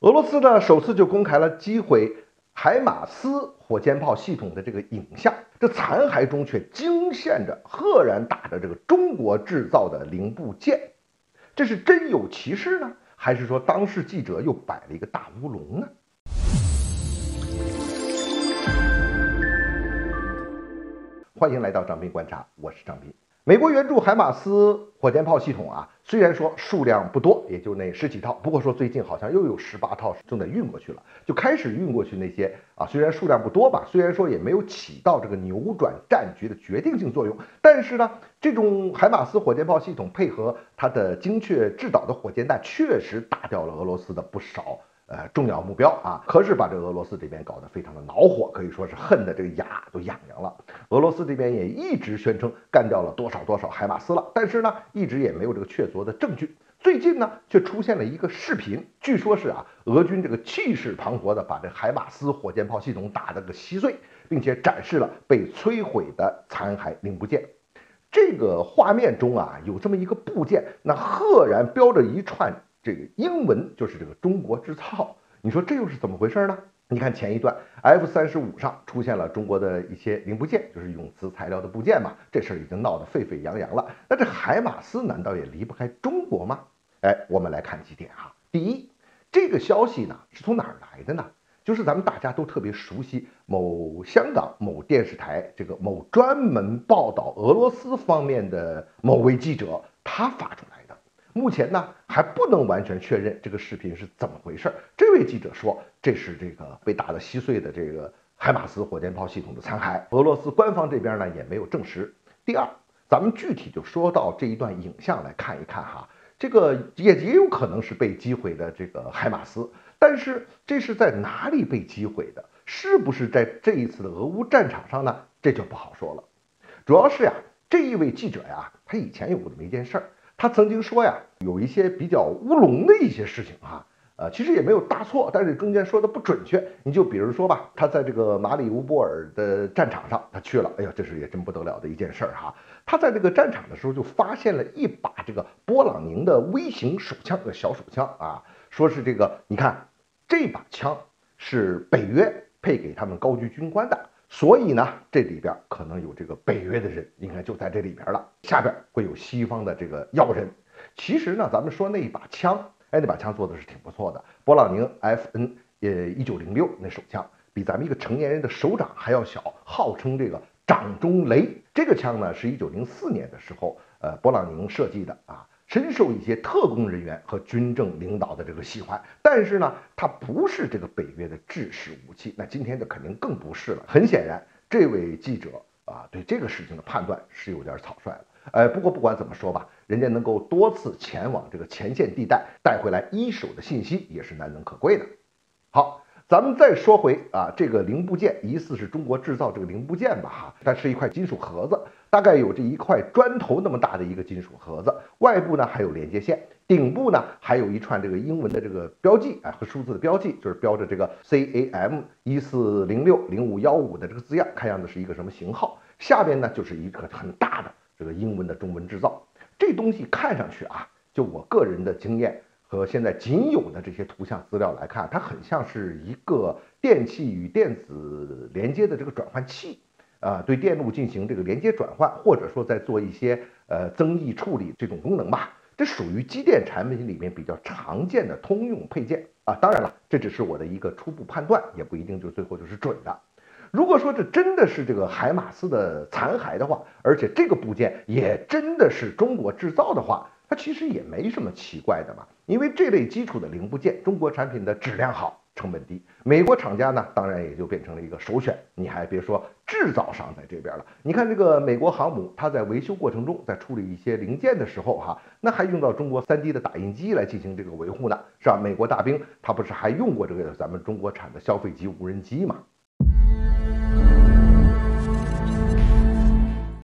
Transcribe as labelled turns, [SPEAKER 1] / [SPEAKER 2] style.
[SPEAKER 1] 俄罗斯呢首次就公开了击毁海马斯火箭炮系统的这个影像，这残骸中却惊现着赫然打着这个中国制造的零部件，这是真有其事呢，还是说当事记者又摆了一个大乌龙呢？欢迎来到张斌观察，我是张斌。美国援助海马斯火箭炮系统啊，虽然说数量不多，也就那十几套，不过说最近好像又有十八套正在运过去了，就开始运过去那些啊，虽然数量不多吧，虽然说也没有起到这个扭转战局的决定性作用，但是呢，这种海马斯火箭炮系统配合它的精确制导的火箭弹，确实打掉了俄罗斯的不少。呃，重要目标啊，可是把这俄罗斯这边搞得非常的恼火，可以说是恨得这个牙都痒痒了。俄罗斯这边也一直宣称干掉了多少多少海马斯了，但是呢，一直也没有这个确凿的证据。最近呢，却出现了一个视频，据说是啊，俄军这个气势磅礴的把这海马斯火箭炮系统打得个稀碎，并且展示了被摧毁的残骸零部件。这个画面中啊，有这么一个部件，那赫然标着一串。这个英文就是这个中国制造，你说这又是怎么回事呢？你看前一段 F 三十五上出现了中国的一些零部件，就是永磁材料的部件嘛，这事儿已经闹得沸沸扬扬了。那这海马斯难道也离不开中国吗？哎，我们来看几点哈。第一，这个消息呢是从哪儿来的呢？就是咱们大家都特别熟悉某香港某电视台这个某专门报道俄罗斯方面的某位记者他发出。目前呢还不能完全确认这个视频是怎么回事。这位记者说，这是这个被打得稀碎的这个海马斯火箭炮系统的残骸。俄罗斯官方这边呢也没有证实。第二，咱们具体就说到这一段影像来看一看哈，这个也也有可能是被击毁的这个海马斯，但是这是在哪里被击毁的？是不是在这一次的俄乌战场上呢？这就不好说了。主要是呀，这一位记者呀，他以前有过这么一件事儿。他曾经说呀，有一些比较乌龙的一些事情哈，呃，其实也没有大错，但是中间说的不准确。你就比如说吧，他在这个马里乌波尔的战场上，他去了，哎呀，这是也真不得了的一件事儿哈。他在这个战场的时候，就发现了一把这个波朗宁的微型手枪，个小手枪啊，说是这个，你看这把枪是北约配给他们高级军官的。所以呢，这里边可能有这个北约的人，应该就在这里边了。下边会有西方的这个要人。其实呢，咱们说那一把枪，哎，那把枪做的是挺不错的，勃朗宁 FN 呃一九零六那手枪，比咱们一个成年人的手掌还要小，号称这个掌中雷。这个枪呢，是一九零四年的时候，呃，勃朗宁设计的啊。深受一些特工人员和军政领导的这个喜欢，但是呢，它不是这个北约的制式武器。那今天的肯定更不是了。很显然，这位记者啊，对这个事情的判断是有点草率了。哎，不过不管怎么说吧，人家能够多次前往这个前线地带，带回来一手的信息，也是难能可贵的。好。咱们再说回啊，这个零部件疑似是中国制造这个零部件吧？哈，它是一块金属盒子，大概有这一块砖头那么大的一个金属盒子，外部呢还有连接线，顶部呢还有一串这个英文的这个标记，啊，和数字的标记，就是标着这个 CAM 一四零六零五幺五的这个字样，看样子是一个什么型号？下边呢就是一个很大的这个英文的中文制造，这东西看上去啊，就我个人的经验。和现在仅有的这些图像资料来看，它很像是一个电器与电子连接的这个转换器，啊，对电路进行这个连接转换，或者说在做一些呃增益处理这种功能吧。这属于机电产品里面比较常见的通用配件啊。当然了，这只是我的一个初步判断，也不一定就最后就是准的。如果说这真的是这个海马斯的残骸的话，而且这个部件也真的是中国制造的话，它其实也没什么奇怪的嘛。因为这类基础的零部件，中国产品的质量好，成本低，美国厂家呢，当然也就变成了一个首选。你还别说，制造商在这边了。你看这个美国航母，它在维修过程中，在处理一些零件的时候，哈，那还用到中国 3D 的打印机来进行这个维护呢，是吧？美国大兵他不是还用过这个咱们中国产的消费级无人机嘛？